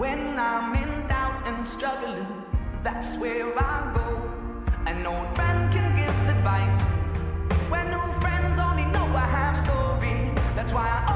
When I'm in doubt and struggling, that's where I go. An old friend can give advice. When new friends only know I have story, that's why I